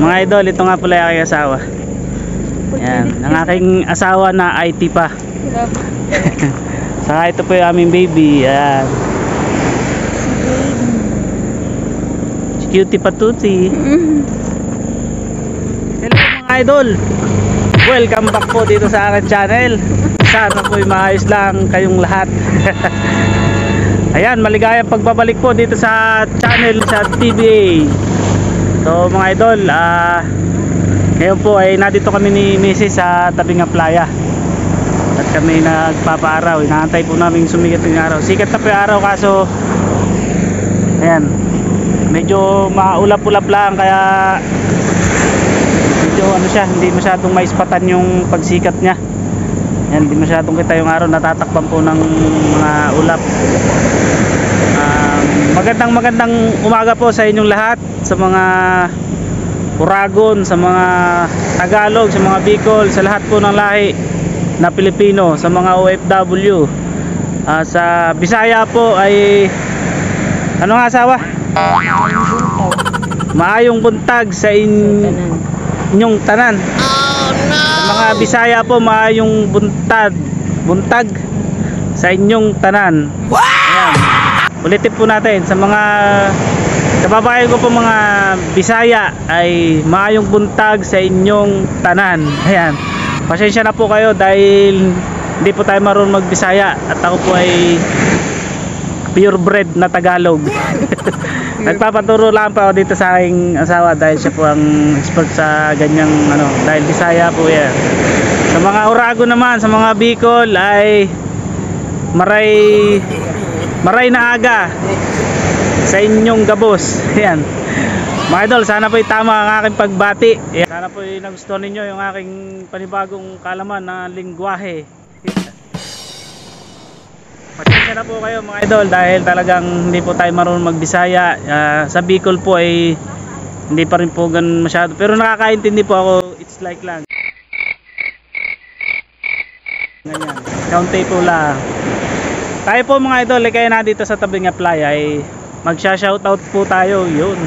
Mga idol, ito nga pala yung aking asawa. Yan, ang aking asawa na IT pa. Saka ito po yung aming baby. Ayan. Si Cutie Patuti. Hello mga idol. Welcome back po dito sa aking channel. Sana po maayos lang kayong lahat. Ayan, maligayang pagbabalik po dito sa channel sa TBA. So mga idol, ah ngayon po ay nandito kami ni Mrs. sa tabing ng playa. At kami nagpapaaraw. Inaantay po namin sumikat yung araw. Sikat na po araw kaso ayan, medyo maulap-ulap lang kaya medyo ano siya, hindi masyadong maispatan yung pagsikat niya. Yan, hindi masyadong kita yung araw natatakpan po ng mga ulap. Um, magandang magandang umaga po sa inyong lahat sa mga Uragon, sa mga Tagalog, sa mga Bicol, sa lahat po ng lahi na Pilipino, sa mga OFW. Ah, sa Bisaya po ay ano nga asawa? Maayong buntag sa in, inyong tanan. Sa mga Bisaya po maayong buntag, buntag sa inyong tanan. Ayan. Ulitin po natin sa mga kababayan ko po mga Bisaya ay maayong buntag sa inyong tanan. Ayan. Pasensya na po kayo dahil hindi po tayo marunong magbisaya at ako po ay purebred na Tagalog. Nagpapaturo lang pa ako dito sa aking asawa dahil siya po ang expert sa ganyang ano, dahil Bisaya po yan. Sa mga Urago naman, sa mga Bicol ay maray maray na aga sa inyong gabos. Ayan. Mga idol, sana po tama ang aking pagbati. Ayan. Sana po nagustuhan ninyo yung aking panibagong kalaman na lingwahe. Pasensya na po kayo mga idol dahil talagang hindi po tayo marunong magbisaya. Ah, sa Bicol po ay hindi pa rin po ganun masyado. Pero nakakaintindi po ako, it's like lang. Ganyan. Kaunti po lang. Tayo po mga idol, eh, kaya na dito sa tabi ng playa ay magsha-shoutout po tayo. Yun.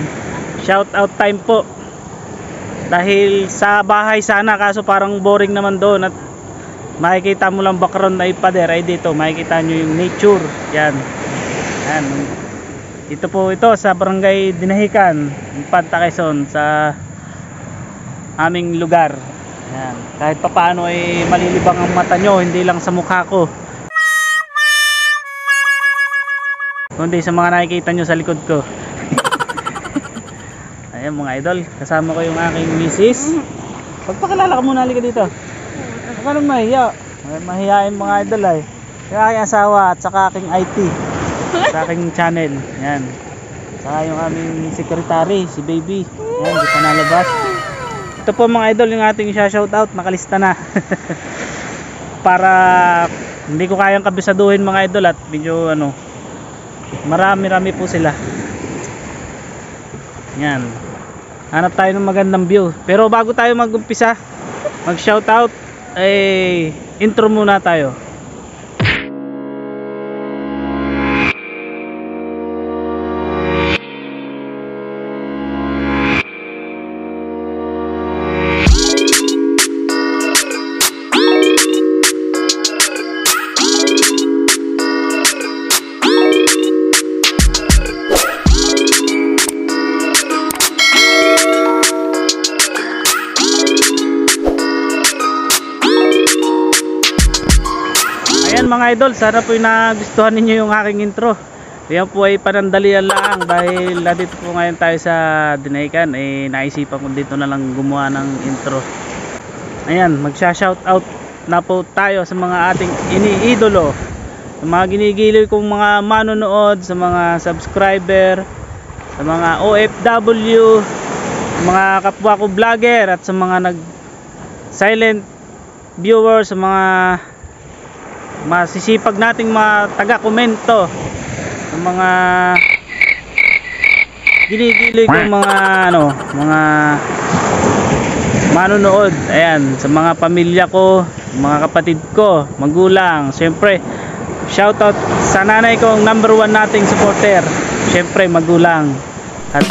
Shoutout time po. Dahil sa bahay sana kaso parang boring naman doon at makikita mo lang background na ipader ay dito makikita nyo yung nature yan yan ito po ito sa barangay Dinahican Panta Quezon sa aming lugar yan kahit papaano ay malilibang ang mata nyo hindi lang sa mukha ko kundi sa mga nakikita nyo sa likod ko ayan mga idol kasama ko yung aking misis pagpakilala ka muna halika dito Huwag ka nang mahiya. Mahihain mga idol ay. Yung aking asawa at saka aking IT. Sa aking channel. Yan. Saka yung aming secretary, si baby. Yan, di pa nalabas. Ito po mga idol yung ating shoutout. Nakalista na. Para hindi ko kayang kabisaduhin mga idol at medyo ano marami-rami po sila. Yan. Hanap tayo ng magandang view. Pero bago tayo mag-umpisa, mag-shoutout ay intro muna tayo mga idol, sana po nagustuhan ninyo yung aking intro. Yan po ay panandalian lang dahil nandito po ngayon tayo sa Dinaikan. Eh, naisipan ko dito na lang gumawa ng intro. Ayan, magsha-shout out na po tayo sa mga ating iniidolo. Sa mga ginigiliw kong mga manonood, sa mga subscriber, sa mga OFW, mga kapwa ko vlogger at sa mga nag silent viewers, sa mga masisipag nating mga taga-komento ng mga ginigilig ng mga ano, mga manonood. Ayan, sa mga pamilya ko, mga kapatid ko, magulang, siyempre shoutout sa nanay ko ang number one nating supporter. Siyempre magulang. At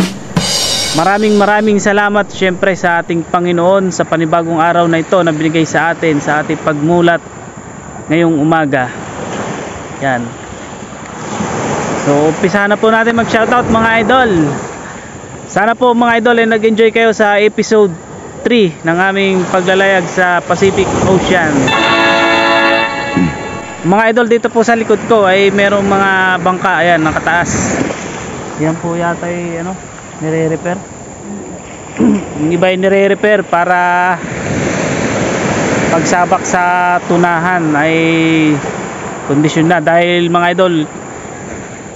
Maraming maraming salamat syempre sa ating Panginoon sa panibagong araw na ito na binigay sa atin sa ating pagmulat ngayong umaga. Yan. So, umpisa na po natin mag-shoutout mga idol. Sana po mga idol ay nag-enjoy kayo sa episode 3 ng aming paglalayag sa Pacific Ocean. Mga idol dito po sa likod ko ay merong mga bangka ayan nakataas. Yan po yata ay ano, nire-repair. Yung iba ay nire-repair para pagsabak sa tunahan ay kondisyon na. Dahil mga idol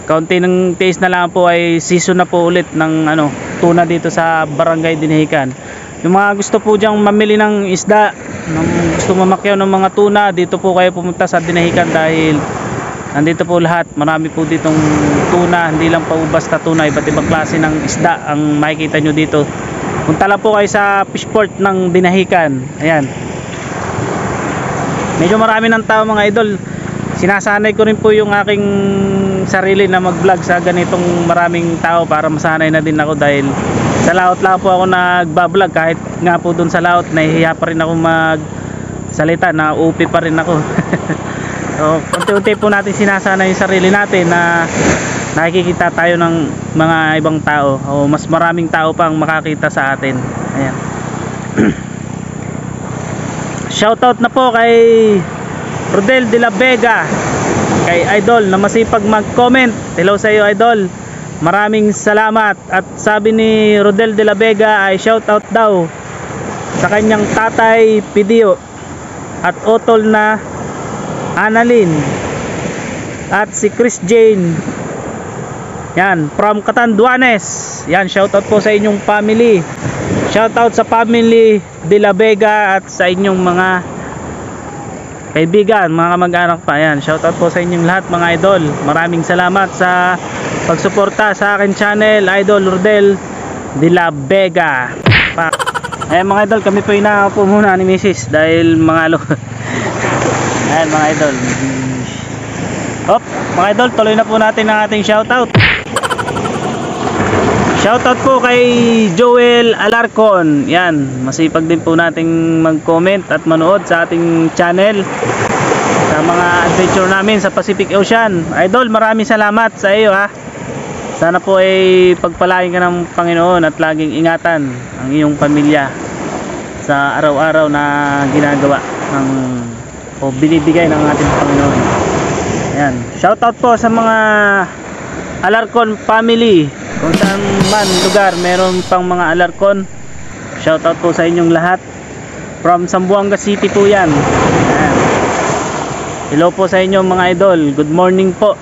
kaunti ng taste na lang po ay season na po ulit ng ano tuna dito sa barangay Dinahican yung mga gusto po diyang mamili ng isda ng gusto mamakyaw ng mga tuna dito po kayo pumunta sa Dinahican dahil nandito po lahat. Marami po ditong tuna hindi lang po basta tuna iba't ibang klase ng isda ang makikita nyo dito. Punta lang po kayo sa fishport ng Dinahican ayan medyo marami ng tao mga idol. Sinasanay ko rin po yung aking sarili na mag vlog sa ganitong maraming tao para masanay na din ako dahil sa laot lang po ako nagbablog kahit nga po dun sa laot nahihiya pa rin ako mag salita na upi pa rin ako. So unti-unti po natin sinasanay yung sarili natin na nakikita tayo ng mga ibang tao o mas maraming tao pang makakita sa atin. Ayan shoutout na po kay Rodel de la Vega kay Idol na masipag mag-comment. Hello sa iyo Idol. Maraming salamat. At sabi ni Rodel de la Vega ay shoutout daw sa kanyang tatay Pidio at Otol na Annalyn at si Chris Jane. Yan from Catanduanes yan shoutout po sa inyong family shoutout sa family de la Vega at sa inyong mga kaibigan, mga kamag-anak pa yan. Shoutout po sa inyong lahat mga idol. Maraming salamat sa pagsuporta sa akin channel, Idol Rodel de la Vega. Pa. Eh mga idol, kami po inaapo muna ni Mrs. dahil mga lo. Ayan mga idol. Hop, mga idol, tuloy na po natin ang ating shoutout. Shoutout po kay Joel Alarcon. Yan, masipag din po nating mag-comment at manood sa ating channel sa mga adventure namin sa Pacific Ocean. Idol, maraming salamat sa iyo ha. Sana po ay pagpalain ka ng Panginoon at laging ingatan ang iyong pamilya sa araw-araw na ginagawa ng o binibigay ng ating Panginoon. Ayan. Shoutout po sa mga Alarcon family kung saan man lugar meron pang mga alarcon. Shoutout po sa inyong lahat. From Zamboanga City po yan. Hello po sa inyo mga idol. Good morning po.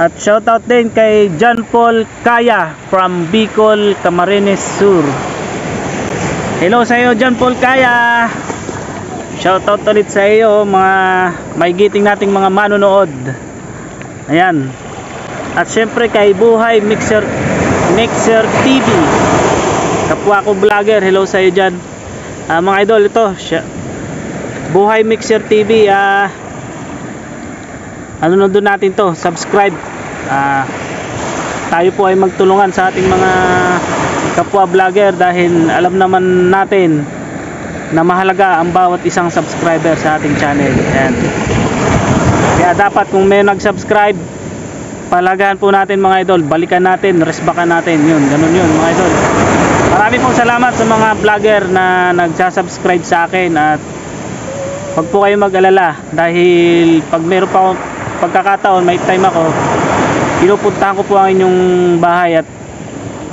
At shoutout din kay John Paul Kaya from Bicol, Camarines Sur. Hello sa iyo John Paul Kaya. Shoutout ulit sa iyo mga may giting nating mga manonood. Ayan at syempre kay Buhay Mixer Mixer TV kapwa ko vlogger. Hello sa iyo dyan. Uh, mga idol ito siya, Buhay Mixer TV uh, ano na natin to. Subscribe. Uh, tayo po ay magtulungan sa ating mga kapwa vlogger dahil alam naman natin na mahalaga ang bawat isang subscriber sa ating channel. Ayan. kaya dapat kung may nag-subscribe palagahan po natin mga idol. Balikan natin resbakan natin. Yun ganun yun mga idol. Marami pong salamat sa mga vlogger na nagsasubscribe sa akin at wag po kayo mag-alala dahil pag meron pa akong pagkakataon may time ako pinupuntahan ko po ang inyong bahay at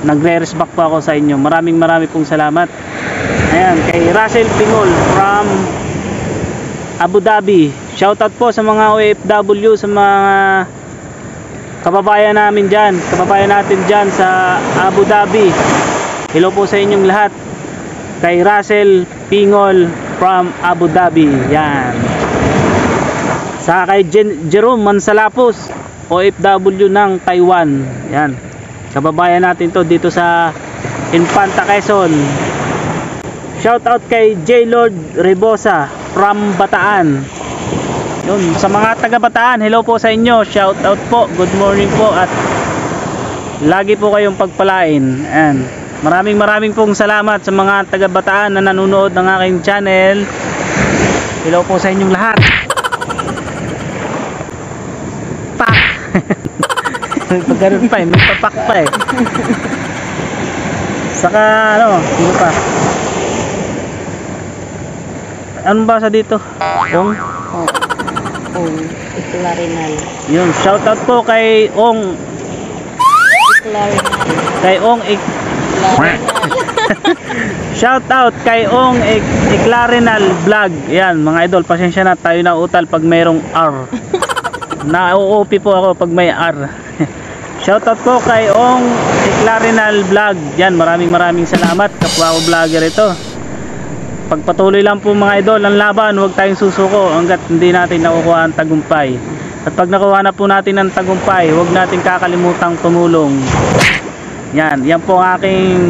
nagre-resback po ako sa inyo. Maraming marami pong salamat. Ayan kay Russell Pingol from Abu Dhabi. Shoutout po sa mga OFW sa mga kababayan namin dyan kababayan natin dyan sa Abu Dhabi. Hello po sa inyong lahat. Kay Russell Pingol from Abu Dhabi. Yan. Sa kay Jen Jerome Mansalapos OFW ng Taiwan. Yan. Kababayan natin to dito sa Infanta Quezon. Shout out kay J. Lord Rebosa from Bataan yun, sa mga taga Bataan, hello po sa inyo. Shout out po. Good morning po at lagi po kayong pagpalain. Ayan. Maraming maraming pong salamat sa mga taga-bataan na nanonood ng aking channel. Hello po sa inyong lahat. Pak! Pag ganun pa eh, may papak pa eh. Saka ano, sino pa? Ano ba sa dito? Ong? Iklarinal. Yun, shoutout po kay Ong Iklarinal. kay Ong Ik Iklarinal. Shoutout kay Ong Ik Iklarinal Vlog. Yan, mga idol, pasensya na tayo na utal pag mayroong R. Na-OOP po ako pag may R. Shoutout po kay Ong Iklarinal Vlog. Yan, maraming maraming salamat. Kapwa ko vlogger ito. Pagpatuloy lang po mga idol ang laban, huwag tayong susuko hanggat hindi natin nakukuha ang tagumpay. At pag nakuha na po natin ang tagumpay, huwag natin kakalimutang tumulong. Yan, yan po ang aking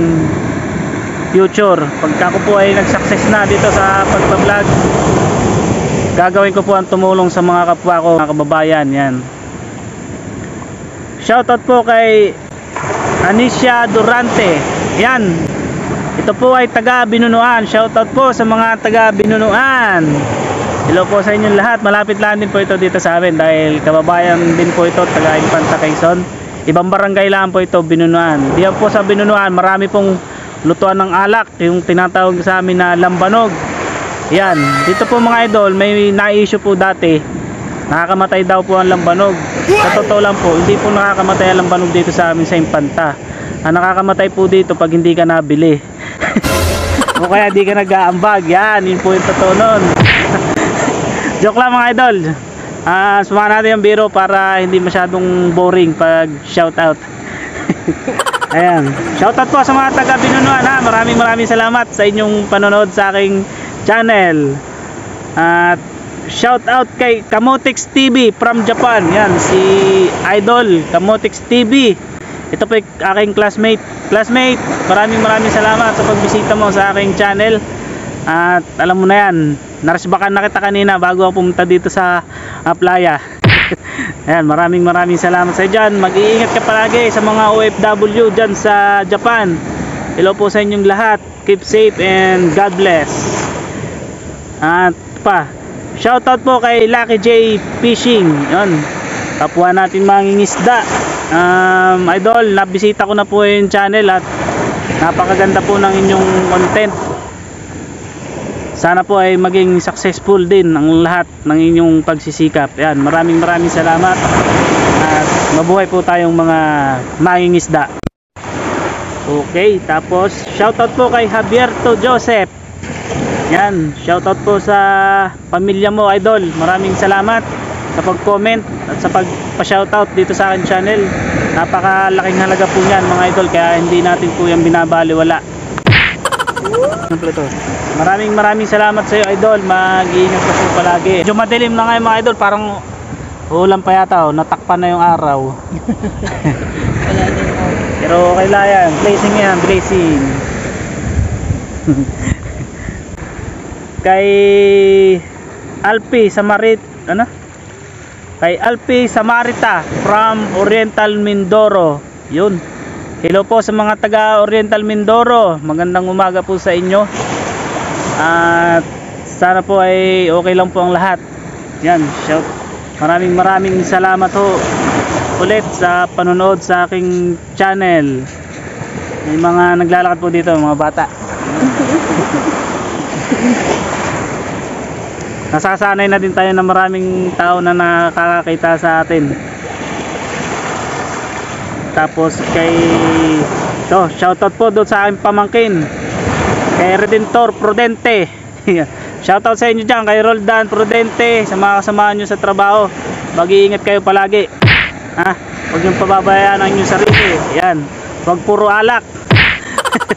future. Pagka ko po ay nag-success na dito sa pagpa-vlog, gagawin ko po ang tumulong sa mga kapwa ko, mga kababayan. Yan. Shoutout po kay Anisha Durante. Yan. Ito po ay taga Binunuan. Shoutout po sa mga taga Binunuan. Hello po sa inyong lahat. Malapit lang din po ito dito sa amin dahil kababayan din po ito taga Infanta Quezon. Ibang barangay lang po ito Binunuan. Diyan po sa Binunuan marami pong lutuan ng alak, yung tinatawag sa amin na lambanog. Yan, dito po mga idol, may na-issue po dati. Nakakamatay daw po ang lambanog. Sa totoo lang po, hindi po nakakamatay ang lambanog dito sa amin sa Infanta. Ang nakakamatay po dito pag hindi ka nabili. O kaya di ka nag-aambag. Yan, yun po yung totoo nun. Joke lang mga idol. Ah, sumahan natin yung biro para hindi masyadong boring pag shoutout. Ayan. Shoutout po sa mga taga Binunuan ha. Maraming maraming salamat sa inyong panonood sa aking channel. At shoutout kay Kamotix TV from Japan. Yan si Idol Kamotix TV. Ito po aking classmate. Classmate, maraming maraming salamat sa pagbisita mo sa aking channel. At alam mo na yan, naresbakan na kita kanina bago ako pumunta dito sa uh, playa. Ayan, maraming maraming salamat sa dyan. Mag-iingat ka palagi sa mga OFW dyan sa Japan. Hello po sa inyong lahat. Keep safe and God bless. At pa, shoutout po kay Lucky J Fishing. Yun, kapwa natin mangingisda. Um, idol, nabisita ko na po yung channel at napakaganda po ng inyong content. Sana po ay maging successful din ang lahat ng inyong pagsisikap. Yan, maraming maraming salamat. At mabuhay po tayong mga mangingisda. Okay, tapos shoutout po kay Javierto Joseph. Yan, shoutout po sa pamilya mo, idol. Maraming salamat sa pag-comment at sa pagpa-shoutout dito sa akin channel. Napakalaking halaga po niyan mga idol kaya hindi natin po yan binabaliwala. Maraming maraming salamat sa iyo idol. Mag-iingat ka po palagi. Medyo madilim na ngayon mga idol, parang ulan pa yata, oh. natakpan na yung araw. Pero okay lang yan. Blazing yan, blazing. Kay Alpi Samarit, ano? Kay Alpi Samarita from Oriental Mindoro. Yun. Hello po sa mga taga Oriental Mindoro. Magandang umaga po sa inyo. At sana po ay okay lang po ang lahat. Yan, shout. Maraming maraming salamat ho ulit sa panonood sa aking channel. May mga naglalakad po dito, mga bata. Nasasanay na din tayo na maraming tao na nakakakita sa atin. Tapos kay to, shoutout po doon sa aking pamangkin. Kay Redentor Prudente. shoutout sa inyo diyan kay Roldan Prudente sa mga kasamahan nyo sa trabaho. Mag-iingat kayo palagi. Ha? Huwag yung pababayaan ang inyong sarili. Yan. Huwag puro alak.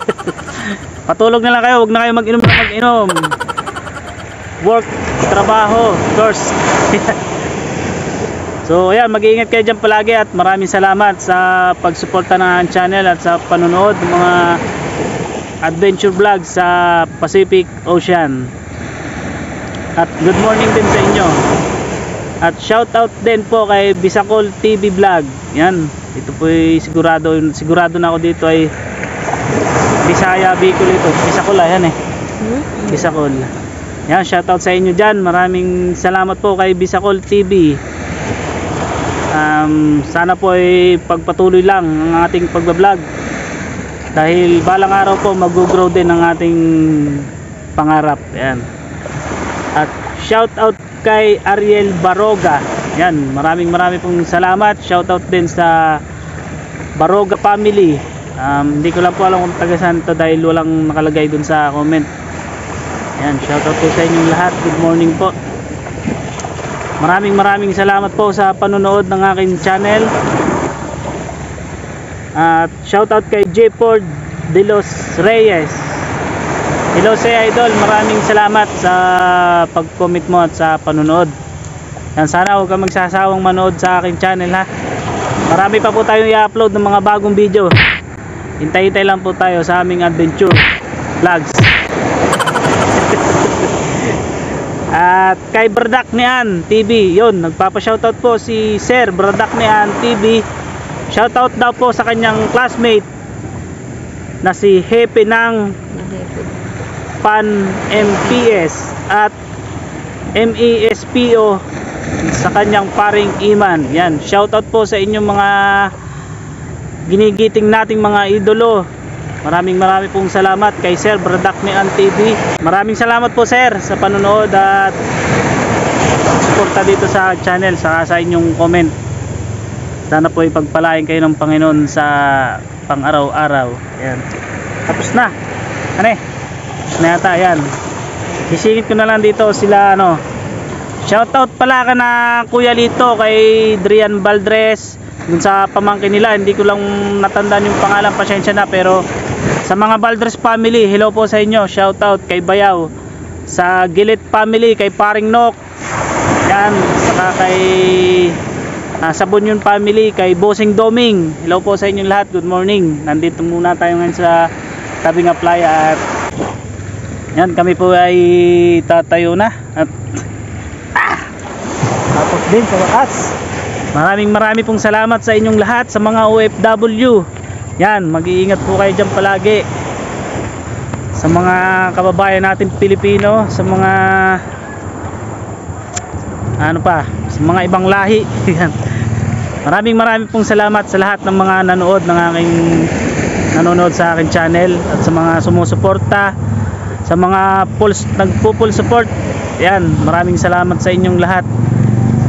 Patulog na lang kayo. Huwag na kayo mag-inom na mag-inom. Work, trabaho, course. so, ayan. Mag-iingat kayo dyan palagi at maraming salamat sa pagsuporta ng channel at sa panonood ng mga adventure vlog sa Pacific Ocean. At good morning din sa inyo. At shoutout din po kay Bisacol TV Vlog. Yan. ito po ay sigurado sigurado na ako dito ay Bisaya Bicol ito Bisacol ah, yan eh Hmm? Bisacol yan shoutout sa inyo dyan. Maraming salamat po kay Bisacol TV um, sana po ay pagpatuloy lang ang ating pagbablog. Dahil balang araw po mag-grow din ang ating pangarap. Yan. At shout out kay Ariel Baroga. Yan maraming maraming pong salamat. Shout out din sa Baroga family. Um, hindi ko lang po alam kung taga saan to dahil walang nakalagay dun sa comment yan shout out po sa inyong lahat. Good morning po. Maraming maraming salamat po sa panonood ng aking channel. At shoutout kay J. Ford De Los Reyes. Hello sa idol. Maraming salamat sa pag-comment mo at sa panonood. Yan sana huwag kang magsasawang manood sa aking channel ha? Marami pa po tayong i-upload ng mga bagong video. Hintay-hintay lang po tayo sa aming adventure vlogs at kay Bradak Nian TV yun nagpapa-shoutout po si Sir Bradak Nian TV Shoutout daw po sa kanyang classmate na si Hepe ng. Pan MPS at MESPO sa kanyang paring Iman. Yan, shoutout po sa inyong mga ginigiting nating mga idolo. Maraming maraming pong salamat kay Sir Bradak ni TV. Maraming salamat po Sir sa panonood at suporta dito sa channel sa sa inyong comment. Sana po ipagpalain kayo ng Panginoon sa pang-araw-araw. Ayan. Tapos na. Ano eh? Tapos na yata. Ayan. Isingit ko na lang dito sila ano. Shoutout pala ka na Kuya Lito kay Drian Valdres. Dun sa pamangkin nila. Hindi ko lang natandaan yung pangalan. Pasensya na. Pero sa mga Valdres family. Hello po sa inyo. Shoutout kay Bayaw. Sa Gilit family. Kay Paring Nok. Yan. Saka kay Ah, sa Bunyon family kay Bossing Doming. Hello po sa inyong lahat. Good morning. Nandito muna tayo ngayon sa tabing playa at yan kami po ay tatayo na at ah, tapos din sa wakas. Maraming marami pong salamat sa inyong lahat sa mga OFW. Yan, mag-iingat po kayo dyan palagi. Sa mga kababayan natin Pilipino, sa mga ano pa, sa mga ibang lahi. Yan. Maraming maraming pong salamat sa lahat ng mga nanood ng aking nanonood sa aking channel at sa mga sumusuporta sa mga full, nagpo-full support. Yan, maraming salamat sa inyong lahat.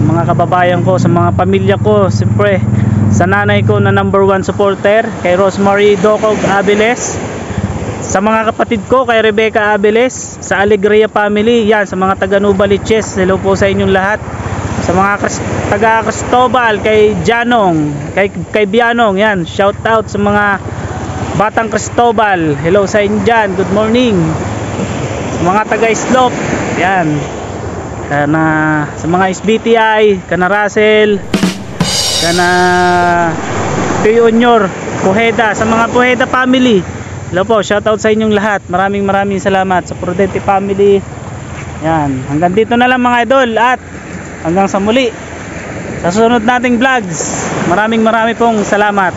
Mga kababayan ko, sa mga pamilya ko, siyempre sa nanay ko na number one supporter, kay Rosemary Docog Abeles. Sa mga kapatid ko, kay Rebecca Abeles, sa Alegria family, yan, sa mga taga Nubaliches, hello po sa inyong lahat. Sa mga taga Cristobal kay Janong kay kay Bianong yan shout out sa mga batang Cristobal. Hello sa inyo dyan. Good morning. Sa mga taga Islop yan. Kana sa mga SBTI kana Russell kana Junior Puheda sa mga Puheda family. Hello po shout out sa inyong lahat. Maraming maraming salamat sa Prudente family. Yan hanggang dito na lang mga idol at hanggang sa muli. Sa susunod nating vlogs maraming maraming pong salamat